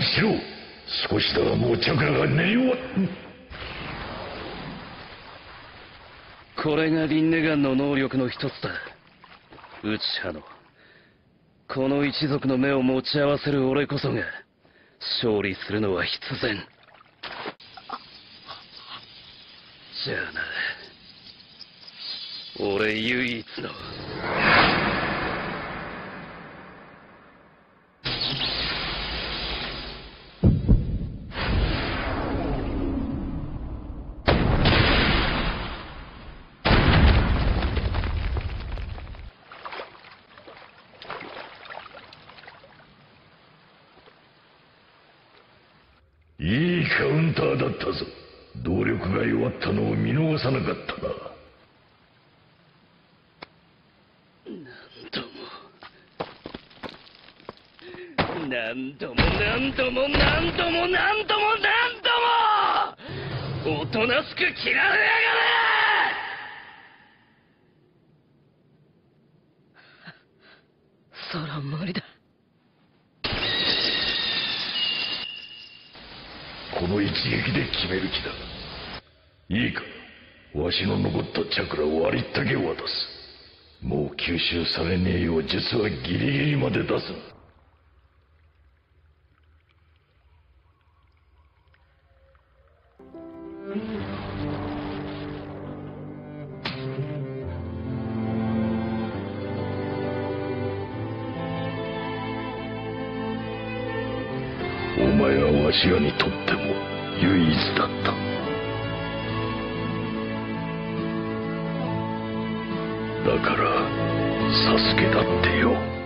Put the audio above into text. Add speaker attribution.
Speaker 1: 慢しろ。少しだがもうチャクラが練り終わ
Speaker 2: これがリンネガンの能力の一つだ。内派の。この一族の目を持ち合わせる俺こそが勝利するのは必然。じゃあな。俺唯一の。
Speaker 1: いいカウンターだったぞ。動力が弱ったのを見逃さなかったな
Speaker 2: 何度も何度も何度も何度も何度も何度もおとなしく切られやがれ
Speaker 3: そら無理だ
Speaker 1: この一撃で決める気だ。いいか。わしの残ったチャクラをありったけ渡す。もう吸収されねえよう術はギリギリまで出す。お前はわしらにとっても唯一だった。だからサスケだってよ。